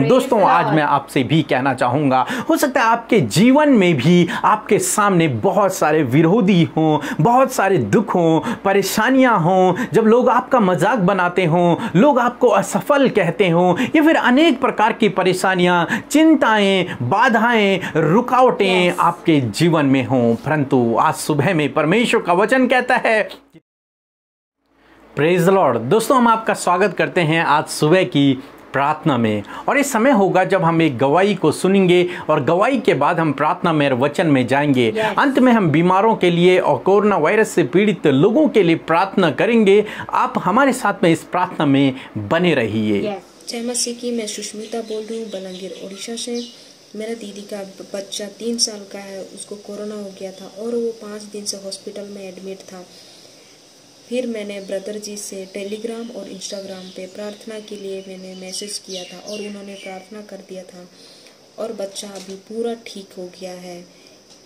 दोस्तों आज मैं आपसे भी कहना चाहूँगा हो सकता है आपके जीवन में भी आपके सामने बहुत सारे विरोधी हों बहुत सारे दुख हों परेशानियाँ हों जब लोग आपका मज़ाक बनाते हों लोग आपको असफल कहते हों या फिर अनेक प्रकार की परेशानियाँ चिंताएँ बाधाएँ रुकावटें Yes. आपके जीवन में हों। परंतु आज सुबह में परमेश्वर का वचन कहता है प्रेज लॉर्ड दोस्तों हम आपका स्वागत करते हैं आज सुबह की प्रार्थना में। और ये समय होगा जब हम एक गवाही को सुनेंगे और गवाही के बाद हम प्रार्थना में और वचन में जाएँगे। Yes. अंत में हम बीमारों के लिए और कोरोना वायरस से पीड़ित लोगों के लिए प्रार्थना करेंगे। आप हमारे साथ में इस प्रार्थना में बने रहिए। जय मसीह की मैं सुष्मिता बोल रही हूँ बलंगीर उड़ीसा से। मेरा दीदी का बच्चा तीन साल का है उसको कोरोना हो गया था और वो पाँच दिन से हॉस्पिटल में एडमिट था। फिर मैंने ब्रदर जी से टेलीग्राम और इंस्टाग्राम पे प्रार्थना के लिए मैंने मैसेज किया था और उन्होंने प्रार्थना कर दिया था। और बच्चा अभी पूरा ठीक हो गया है।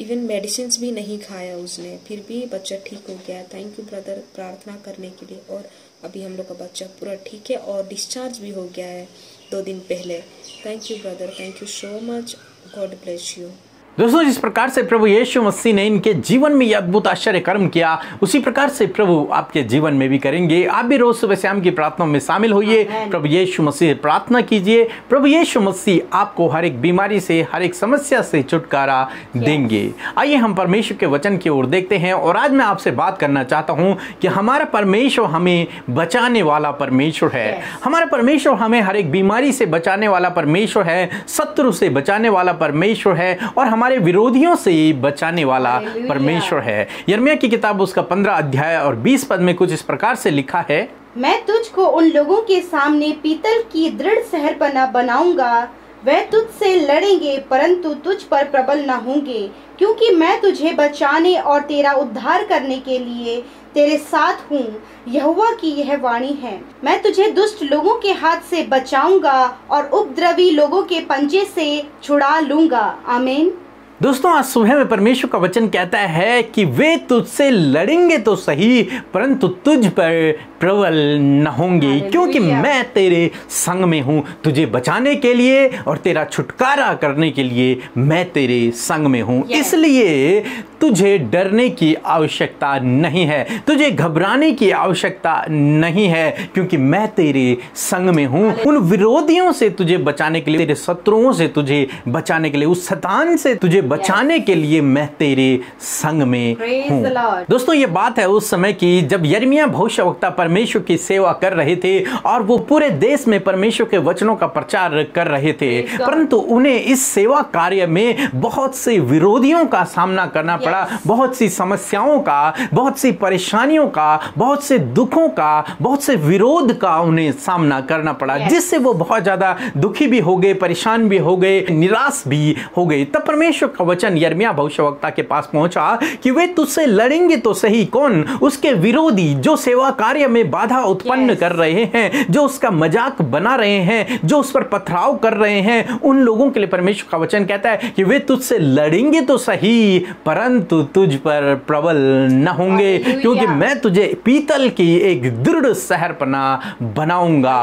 इवन मेडिसिन भी नहीं खाया उसने, फिर भी बच्चा ठीक हो गया थैंक यू ब्रदर प्रार्थना करने के लिए। और अभी हम लोग का बच्चा पूरा ठीक है और डिस्चार्ज भी हो गया है दो दिन पहले। Thank you brother thank you so much God bless you दोस्तों जिस प्रकार से प्रभु यीशु मसीह ने इनके जीवन में यह अद्भुत आश्चर्य कर्म किया उसी प्रकार से प्रभु आपके जीवन में भी करेंगे। आप भी रोज सुबह शाम की प्रार्थना में शामिल होइए। प्रभु यीशु मसीह से प्रार्थना कीजिए। प्रभु यीशु मसीह आपको हर एक बीमारी से हर एक समस्या से छुटकारा देंगे। आइए हम परमेश्वर के वचन की ओर देखते हैं और आज मैं आपसे बात करना चाहता हूँ कि हमारा परमेश्वर हमें बचाने वाला परमेश्वर है। हमारा परमेश्वर हमें हर एक बीमारी से बचाने वाला परमेश्वर है शत्रु से बचाने वाला परमेश्वर है और हमारे विरोधियों से बचाने वाला परमेश्वर है। यर्मिया की किताब उसका पंद्रह अध्याय और बीस पद में कुछ इस प्रकार से लिखा है मैं तुझको उन लोगों के सामने पीतल की दृढ़ सहरपना बनाऊँगा। वह तुझसे लड़ेंगे परंतु तुझ पर प्रबल न होंगे क्योंकि मैं तुझे बचाने और तेरा उद्धार करने के लिए तेरे साथ हूँ। यहोवा की यह वाणी है मैं तुझे दुष्ट लोगों के हाथ से बचाऊँगा और उपद्रवी लोगों के पंजे से छुड़ा लूँगा। आमीन। दोस्तों आज सुबह में परमेश्वर का वचन कहता है कि वे तुझसे लड़ेंगे तो सही परंतु तुझ पर प्रबल न होंगे क्योंकि मैं तेरे संग में हूँ। तुझे बचाने के लिए और तेरा छुटकारा करने के लिए मैं तेरे संग में हूँ। इसलिए तुझे डरने की आवश्यकता नहीं है। तुझे घबराने की आवश्यकता नहीं है क्योंकि मैं तेरे संग में हूँ। उन विरोधियों से तुझे बचाने के लिए तेरे शत्रुओं से तुझे बचाने के लिए उस शतान से तुझे बचाने के लिए मैं तेरे संग में हूँ। दोस्तों ये बात है उस समय की जब यर्मिया भविष्यवक्ता परमेश्वर की सेवा कर रहे थे और वो पूरे देश में परमेश्वर के वचनों का प्रचार कर रहे थे। परंतु उन्हें इस सेवा कार्य में बहुत से विरोधियों का सामना करना पड़ा बहुत सी समस्याओं का बहुत सी परेशानियों का बहुत से दुखों का बहुत से विरोध का उन्हें सामना करना पड़ा जिससे वो बहुत ज़्यादा दुखी भी हो गए परेशान भी हो गए निराश भी हो गए। तब परमेश्वर का वचन यर्मिया भविष्यवक्ता के पास पहुँचा कि वे तुझसे लड़ेंगे तो सही कौन? उसके विरोधी जो सेवा कार्य में बाधा उत्पन्न Yes. कर रहे हैं जो उसका मज़ाक बना रहे हैं जो उस पर पथराव कर रहे हैं उन लोगों के लिए परमेश्वर का वचन कहता है कि वे तुझसे लड़ेंगे तो सही परंतु तुझ पर प्रबल न होंगे क्योंकि मैं तुझे पीतल की एक दृढ़ शहरपना बनाऊँगा।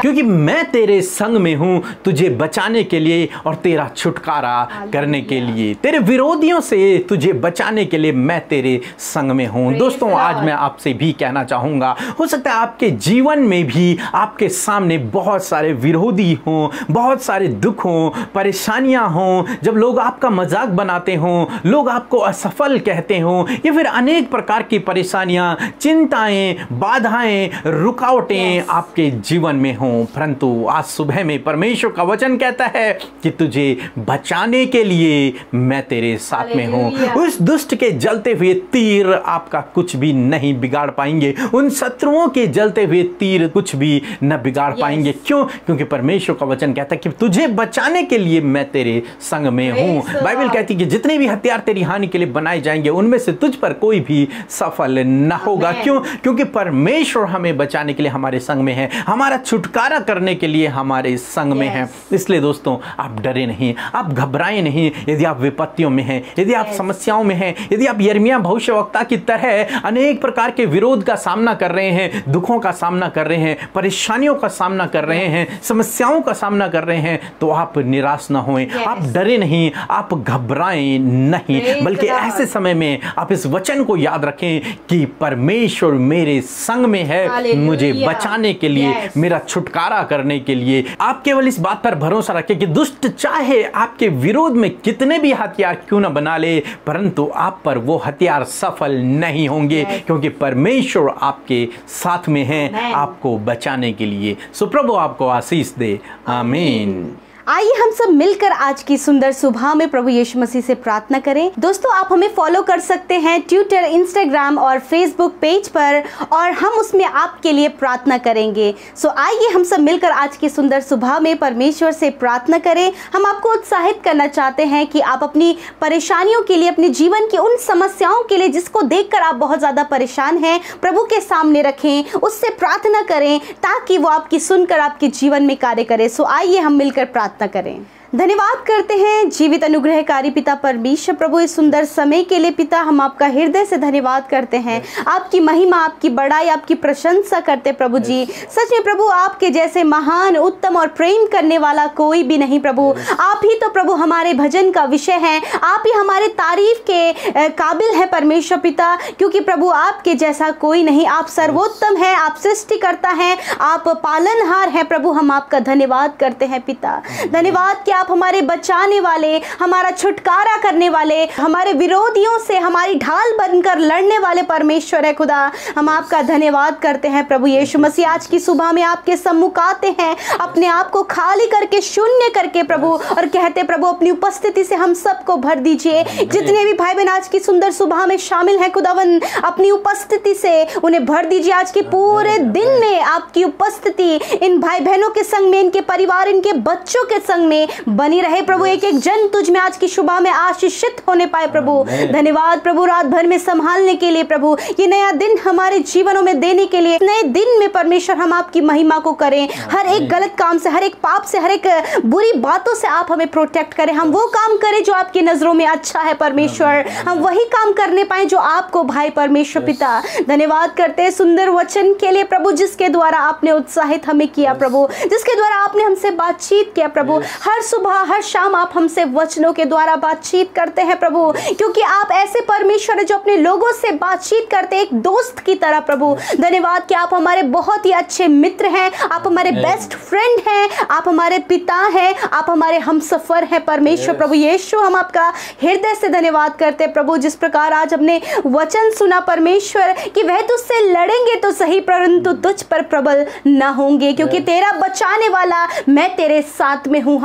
क्योंकि मैं तेरे संग में हूँ तुझे बचाने के लिए और तेरा छुटकारा करने के लिए तेरे विरोधियों से तुझे बचाने के लिए मैं तेरे संग में हूँ। दोस्तों आज मैं आपसे भी कहना चाहूँगा हो सकता है आपके जीवन में भी आपके सामने बहुत सारे विरोधी हों बहुत सारे दुख हों परेशानियाँ हों। जब लोग आपका मज़ाक बनाते हों लोग आपको असफल कहते हों या फिर अनेक प्रकार की परेशानियाँ चिंताएँ बाधाएँ रुकावटें Yes. आपके जीवन में हों। परंतु आज सुबह में परमेश्वर का वचन कहता है कि तुझे बचाने के लिए मैं तेरे साथ में हूँ. उस दुष्ट के जलते हुए तीर आपका कुछ भी नहीं बिगाड़ पाएँगे। उन शत्रुओं के जलते हुए तीर कुछ भी न बिगाड़ पाएँगे। क्यों? क्योंकि परमेश्वर का वचन कहता है कि तुझे बचाने के लिए मैं तेरे संग में हूँ। बाइबल कहती है कि जितने भी हथियार तेरी हानि के लिए लिए बनाए जाएँगे उनमें से तुझ पर कोई भी सफल न होगा। क्यों? क्योंकि परमेश्वर हमें बचाने के लिए हमारे संग में है। हमारा छुटकारा करने के लिए हमारे संग में है। इसलिए दोस्तों आप डरे नहीं आप घबराए नहीं। यदि आप विपत्तियों में हैं यदि आप समस्याओं में हैं यदि आप यर्मिया भविष्यवक्ता की तरह अनेक प्रकार के विरोध का सामना कर रहे हैं दुखों का सामना कर रहे हैं परेशानियों का सामना कर रहे हैं समस्याओं का सामना कर रहे हैं तो आप निराश ना होएँ आप डरे नहीं आप घबराएँ नहीं बल्कि ऐसे समय में आप इस वचन को याद रखें कि परमेश्वर मेरे संग में है मुझे बचाने के लिए मेरा छुटकारा करने के लिए। आप केवल इस बात पर भरोसा रखें कि दुष्ट चाहे आपके विरोध में कितने भी हथियार क्यों ना बना ले परंतु आप पर वो हथियार सफल नहीं होंगे क्योंकि परमेश्वर आपके साथ में है आपको बचाने के लिए। सुप्रभु आपको आशीष दे। आमीन। आइए हम सब मिलकर आज की सुंदर सुबह में प्रभु यीशु मसीह से प्रार्थना करें। दोस्तों, आप हमें फॉलो कर सकते हैं ट्विटर इंस्टाग्राम और फेसबुक पेज पर, और हम उसमें आपके लिए प्रार्थना करेंगे। सो आइए हम सब मिलकर आज की सुंदर सुबह में परमेश्वर से प्रार्थना करें। हम आपको उत्साहित करना चाहते हैं कि आप अपनी परेशानियों के लिए, अपने जीवन की उन समस्याओं के लिए जिसको देखकर आप बहुत ज़्यादा परेशान हैं, प्रभु के सामने रखें, उससे प्रार्थना करें ताकि वो आपकी सुनकर आपके जीवन में कार्य करे। सो आइए हम मिलकर प्रार्थना करें। धन्यवाद करते हैं जीवित अनुग्रहकारी पिता परमेश्वर प्रभु। इस सुंदर समय के लिए पिता हम आपका हृदय से धन्यवाद करते हैं। आपकी महिमा आपकी बड़ाई आपकी प्रशंसा करते प्रभु जी। सच में प्रभु आपके जैसे महान उत्तम और प्रेम करने वाला कोई भी नहीं प्रभु। आप ही तो प्रभु हमारे भजन का विषय हैं। आप ही हमारे तारीफ़ के काबिल हैं परमेश्वर पिता क्योंकि प्रभु आपके जैसा कोई नहीं। आप सर्वोत्तम है आप सृष्टिकर्ता हैं आप पालनहार हैं प्रभु। हम आपका धन्यवाद करते हैं पिता। धन्यवाद कि आप हमारे बचाने वाले, हमारा छुटकारा करने वाले, हमारे विरोधियों से हमारी ढाल बनकर लड़ने वाले परमेश्वर है खुदा। हम आपका धन्यवाद करते हैं प्रभु यीशु मसीह। आज की सुबह में आपके सम्मुख आते हैं, अपने आप को खाली करके, शून्य करके प्रभु, और कहते प्रभु, अपनी उपस्थिति से हम सबको भर दीजिए। जितने भी भाई बहन आज की सुंदर सुबह में शामिल हैं खुदावन, अपनी उपस्थिति से उन्हें भर दीजिए। आज के पूरे दिन में आपकी उपस्थिति इन भाई बहनों के संग में, इनके परिवार, इनके बच्चों के संग में बनी रहे। प्रभु एक एक जन तुझ में आज की सुबह में आशीषित होने पाए प्रभु। धन्यवाद प्रभु रात भर में संभालने के लिए प्रभु। ये नया दिन हमारे जीवनों में देने के लिए नए दिन में परमेश्वर हम आपकी महिमा को करें। हर एक गलत काम से हर एक पाप से हर एक बुरी बातों से आप हमें प्रोटेक्ट करें। हम वो काम करें जो आपकी नज़रों में अच्छा है परमेश्वर। हम वही काम करने पाए जो आपको भाई परमेश्वर पिता। धन्यवाद करते हैं सुंदर वचन के लिए प्रभु जिसके द्वारा आपने उत्साहित हमें किया प्रभु। जिसके द्वारा आपने हमसे बातचीत किया प्रभु। हर सुबह हर शाम आप हमसे वचनों के द्वारा बातचीत करते हैं प्रभु। क्योंकि आप ऐसे परमेश्वर है जो अपने लोगों से बातचीत करते एक दोस्त की तरह प्रभु। धन्यवाद कि आप हमारे बहुत ही अच्छे मित्र हैं आप हमारे बेस्ट फ्रेंड हैं आप हमारे पिता हैं आप हमारे हम सफ़र हैं परमेश्वर। प्रभु यीशु हम आपका हृदय से धन्यवाद करते हैं प्रभु। जिस प्रकार आज हमने वचन सुना परमेश्वर कि वह तुझसे लड़ेंगे तो सही परंतु तुझ पर प्रबल न होंगे क्योंकि तेरा बचाने वाला मैं तेरे साथ में हूँ।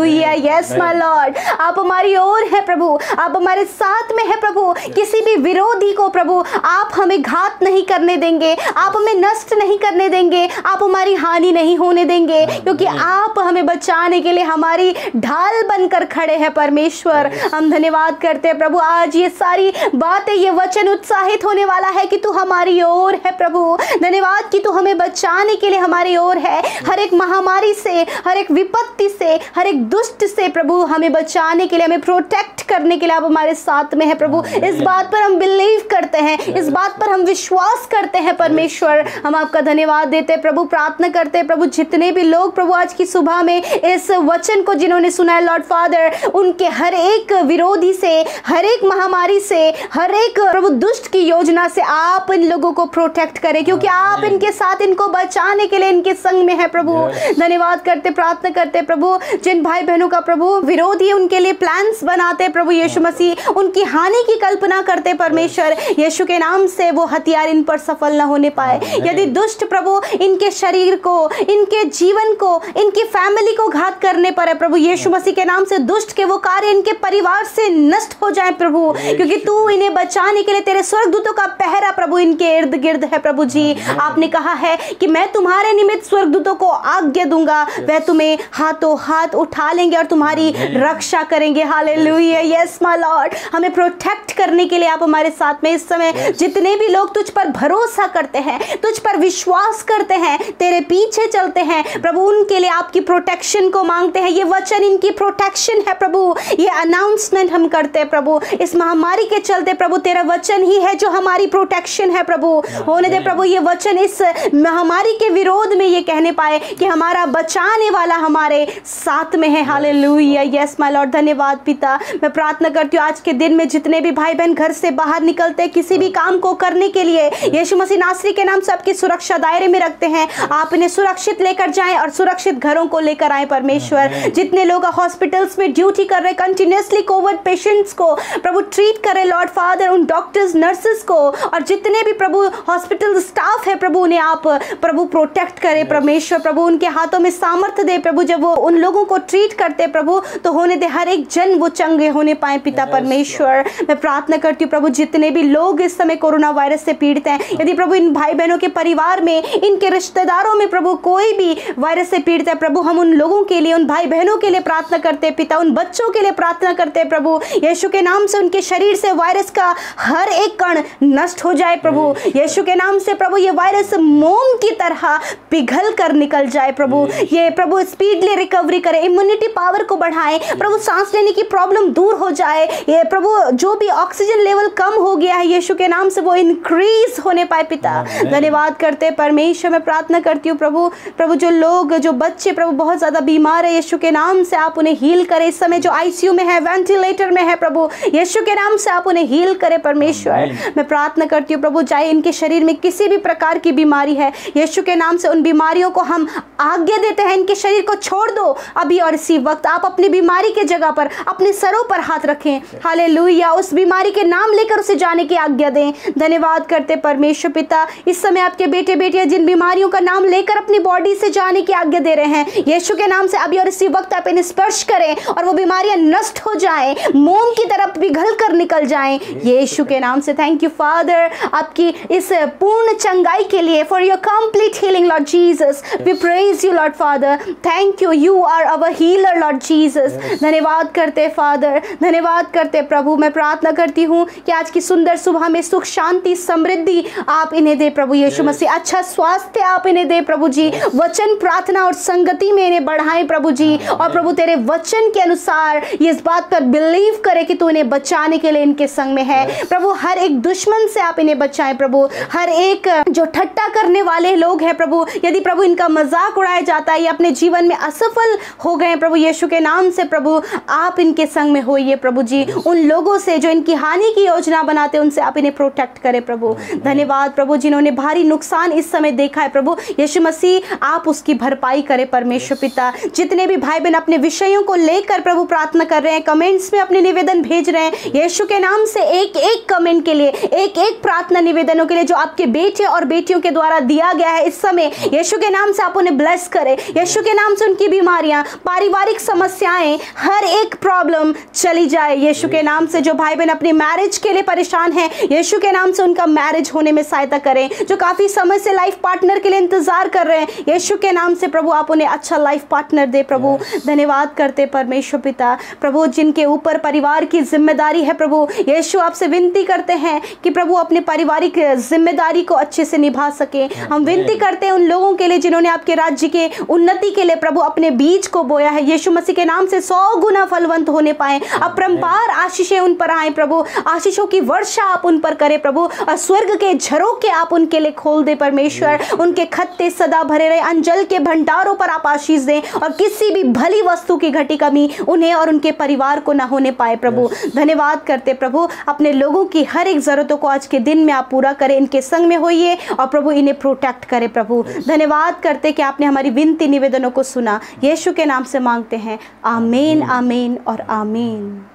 हालेलुया यस माय लॉर्ड आप हमारी ओर है प्रभु। आप हमारे साथ में है प्रभु। किसी भी विरोधी को प्रभु आप हमें घात नहीं करने देंगे। आप हमें नष्ट नहीं करने देंगे। आप हमारी हानि नहीं होने देंगे। क्योंकि आप हमें बचाने के लिए हमारी ढाल बनकर खड़े हैं परमेश्वर। हम धन्यवाद करते हैं प्रभु। आज ये सारी बातें ये वचन उत्साहित होने वाला है कि तू हमारी ओर है प्रभु। धन्यवाद कि तू हमें बचाने के लिए हमारी ओर है। हर एक महामारी से हर एक विपत्ति से हर एक दुष्ट से प्रभु हमें बचाने के लिए हमें प्रोटेक्ट करने के लिए आप हमारे साथ में है प्रभु। इस बात पर हम बिलीव करते हैं। इस बात पर हम विश्वास करते हैं परमेश्वर। हम आपका धन्यवाद देते हैं प्रभु प्रार्थना करते हैं प्रभु जितने भी लोग प्रभु आज की सुबह में इस वचन को जिन्होंने सुना है लॉर्ड फादर उनके हर एक विरोधी से हर एक महामारी से हर एक प्रभु दुष्ट की योजना से आप इन लोगों को प्रोटेक्ट करें क्योंकि आप इनके साथ इनको बचाने के लिए इनके संग में है प्रभु। धन्यवाद करते प्रार्थना करते प्रभु। जिन भाई बहनों का प्रभु विरोधी उनके लिए प्लान्स बनाते प्रभु यीशु मसीह। उनकी हानि की कल्पना करते परमेश्वर। यीशु के नाम से वो हथियार इन पर सफल न होने पाए। यदि दुष्ट प्रभु इनके शरीर को इनके जीवन को इनकी फैमिली को घात करने पर है प्रभु यीशु मसीह के नाम से दुष्ट के वो कार्य इनके परिवार से नष्ट हो जाए प्रभु। क्योंकि तू इन्हें बचाने के लिए तेरे स्वर्गदूतों का पहरा प्रभु इनके इर्द गिर्द है प्रभु जी। आपने कहा है कि मैं तुम्हारे निमित्त स्वर्गदूतों को आज्ञा दूँगा। वह तुम्हें हाथों हाथ उठा उठा लेंगे और तुम्हारी रक्षा करेंगे। हालेलुया यस माय लॉर्ड हमें प्रोटेक्ट करने के लिए आप हमारे साथ में इस समय जितने भी लोग तुझ पर भरोसा करते हैं तुझ पर विश्वास करते हैं तेरे पीछे चलते हैं प्रभु उनके लिए आपकी प्रोटेक्शन को मांगते हैं। ये वचन इनकी प्रोटेक्शन है प्रभु। ये अनाउंसमेंट हम करते हैं प्रभु। इस महामारी के चलते प्रभु तेरा वचन ही है जो हमारी प्रोटेक्शन है प्रभु। होने दे प्रभु ये वचन इस महामारी के विरोध में ये कहने पाए कि हमारा बचाने वाला हमारे साथ में है। हालेलुया यस माय लॉर्ड धन्यवाद पिता। मैं प्रार्थना करती हूँ आज के दिन में जितने भी भाई बहन घर से बाहर निकलते हैं किसी भी काम को करने के लिए यीशु मसीह नासरी के नाम से आपकी सुरक्षा दायरे में रखते हैं। आप इन्हें सुरक्षित लेकर जाएँ और सुरक्षित घरों को लेकर आए परमेश्वर। जितने लोग हॉस्पिटल्स में ड्यूटी कर रहे कंटिन्यूसली कोविड पेशेंट्स को प्रभु ट्रीट करे लॉर्ड फादर उन डॉक्टर्स नर्सेस को और जितने भी प्रभु हॉस्पिटल स्टाफ है प्रभु उन्हें आप प्रभु प्रोटेक्ट करे। परमेश्वर प्रभु उनके हाथों में सामर्थ्य दे प्रभु जब वो उन लोगों को ट्रीट करते प्रभु तो होने दे हर एक जन वो चंगे होने पाए पिता परमेश्वर। मैं प्रार्थना करती हूँ प्रभु जितने भी लोग इस समय कोरोना वायरस से पीड़ित हैं यदि प्रभु इन भाई बहनों के परिवार में इनके रिश्तेदारों में प्रभु कोई भी वायरस से पीड़ित है प्रभु हम उन लोगों के लिए उन भाई बहनों के लिए प्रार्थना करते हैं पिता उन बच्चों के लिए प्रार्थना करते हैं प्रभु। यीशु के नाम से उनके शरीर से वायरस का हर एक कण नष्ट हो जाए प्रभु। यीशु के नाम से प्रभु ये वायरस मोम की तरह पिघल कर निकल जाए प्रभु। ये प्रभु स्पीडली रिकवरी करे इम्यूनिटी पावर को बढ़ाए प्रभु सांस लेने की प्रॉब्लम दूर हो जाए ये प्रभु जो भी ऑक्सीजन लेवल कम हो गया है यीशु के नाम से वो इंक्रीज होने पाए पिता। धन्यवाद करते परमेश्वर मैं प्रार्थना करती हूँ प्रभु प्रभु जो लोग जो बच्चे प्रभु बहुत ज़्यादा बीमार है यीशु के नाम से आप उन्हें हील करें। इस समय जो आईसीयू में है वेंटिलेटर में है प्रभु यीशु के नाम से आप उन्हें हील करें परमेश्वर। मैं प्रार्थना करती हूँ प्रभु चाहे इनके शरीर में किसी भी प्रकार की बीमारी है यीशु के नाम से उन बीमारियों को हम आज्ञा देते हैं इनके शरीर को छोड़ दो अभी और इसी वक्त आप अपनी बीमारी के जगह पर, अपने सरों पर हाथ रखें। हाले उस बीमारी के नाम लेकर उसे जाने की आज्ञा दें। धन्यवाद करते परमेश्वर पिता। इस समय आपके बेटे बेटियाँ जिन बीमारियों का नाम लेकर अपनी बॉडी से जाने की आज्ञा दे रहे हैं, यीशु के नाम से अभी और इसी वक्त आप इन्हें स्पर्श करें और वो बीमारियाँ नष्ट हो जाएँ, मोम की तरफ़ पिघल कर निकल जाएँ। यीशु के नाम से थैंक यू फादर आपकी इस पूर्ण चंगाई के लिए for your complete healing lord Jesus we praise you lord father thank you you are our healer lord Jesus धन्यवाद करते फादर धन्यवाद करते प्रभु. मैं प्रार्थना करती हूँ कि आज की सुंदर सुबह में सुख शांति समृद्धि आप इन्हें दे प्रभु यीशु मसीह। अच्छा स्वास्थ्य आप इन्हें दे प्रभु जी। वचन प्रार्थना और संगति में इन्हें बढ़ाएँ प्रभु जी। और प्रभु तेरे वचन के अनुसार ये इस बात पर बिलीव करे कि तू इन्हें बचाने के लिए इनके संग में है। प्रभु हर एक दुश्मन से आप इन्हें बचाएँ प्रभु। हर एक जो ठट्टा करने वाले लोग हैं प्रभु यदि प्रभु इनका मज़ाक उड़ाया जाता है ये अपने जीवन में असफल हो गए प्रभु यीशु के नाम से प्रभु आप इनके संग में होइए प्रभु जी। उन लोगों से जो इनकी हानि की योजना बनाते हैं उनसे आप इन्हें प्रोटेक्ट करें प्रभु। धन्यवाद प्रभु जिन्होंने भारी नुकसान इस समय देखा है प्रभु। यीशु मसीह आप उसकी भरपाई करें परमेश्वर पिता। जितने भी भाई बहन अपने विषयों को लेकर प्रभु प्रार्थना कर रहे हैं कमेंट्स में अपने निवेदन भेज रहे हैं यीशु के नाम से एक एक कमेंट के लिए एक एक प्रार्थना निवेदनों के लिए जो आपके बेटे और बेटियों के द्वारा दिया गया है इस समय यीशु के नाम से आप उन्हें ब्लेस करें। यीशु के नाम से उनकी बीमारियाँ पारिवारिक समस्याएँ हर एक प्रॉब्लम चली जाए। यीशु के नाम से जो भाई बहन अपनी मैरिज के लिए परेशान हैं यीशु के नाम से उनका मैरिज होने में सहायता करें जो काफ़ी समय से लाइफ पार्टनर के लिए इंतज़ार कर रहे हैं। यीशु के नाम से प्रभु आप उन्हें अच्छा लाइफ पार्टनर दे। प्रभु धन्यवाद करते परमेश्वर पिता। प्रभु जिनके ऊपर परिवार की ज़िम्मेदारी है प्रभु यीशु आपसे विनती करते हैं कि प्रभु अपने पारिवारिक ज़िम्मेदारी को अच्छे से निभा सके। हम विनती करते हैं उन लोगों के लिए जिन्होंने आपके राज्य के उन्नति के लिए प्रभु अपने बीज को बोया है। यीशु मसीह के नाम से सौ गुना फलवंत होने पाए। अपरंपार आशीषें उन पर आए प्रभु। आशीषों की वर्षा आप उन पर करें प्रभु। और स्वर्ग के झरोके आप उनके लिए खोल दे परमेश्वर। उनके खत्ते सदा भरे रहे। अंजल के भंडारों पर आप आशीष दें। और किसी भी भली वस्तु की घटी कमी उन्हें और उनके परिवार को ना होने पाए प्रभु। धन्यवाद करते प्रभु। अपने लोगों की हर एक जरूरतों को आज के दिन में आप पूरा करें। इनके संग में होइए और प्रभु इन्हें प्रोटेक्ट करें प्रभु। धन्यवाद करते कि आपने हमारी विनती निवेदनों को सुना। यीशु के नाम से मांगते हैं। आमीन आमीन। और आमीन।